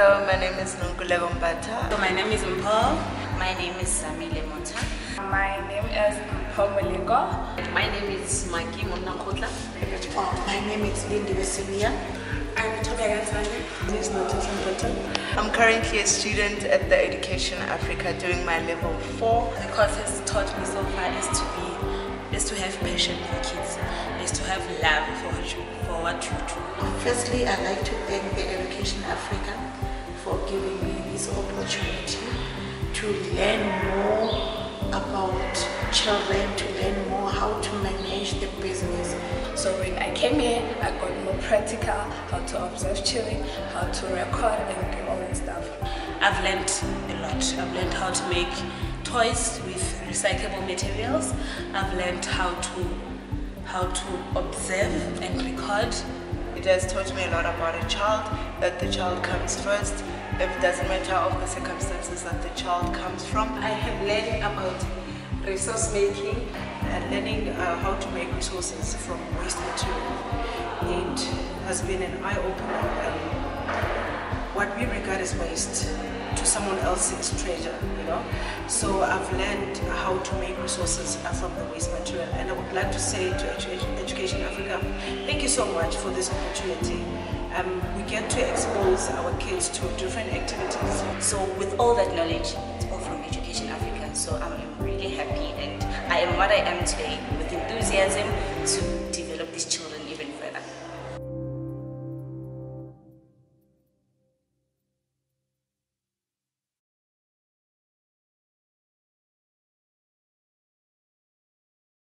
my name is Nunkulego Mbata. So my name is Mpho. My name is Samile Monta. My name is Homelingo. My name is Maki Monakotla. Oh, my name is Lindy Vesilia. I'm Victoria Gansani. This is Natasha Mpoto. I'm currently a student at the Education Africa doing my level 4. The course has taught me so far is to be is to have passion for kids, is to have love for what you, for what you do. Firstly, I'd like to thank the Education Africa for giving me this opportunity to learn more about children, to learn more how to manage the business. So when I came here, I got more practical, how to observe children, how to record and do all that stuff. I've learned a lot. I've learned how to make toys with recyclable materials. I've learned how to how to observe and record. It has taught me a lot about a child, that the child comes first. It doesn't matter of the circumstances that the child comes from. I have learned about resource making and learning uh, how to make resources from waste material. It has been an eye-opener. What we regard as waste to someone else's treasure, you know. So I've learned how to make resources from the waste material, and I would like to say to Education Africa, so much for this opportunity. Um, we get to expose our kids to different activities. So with all that knowledge, it's all from Education Africa. So I'm really happy and I am what I am today with enthusiasm to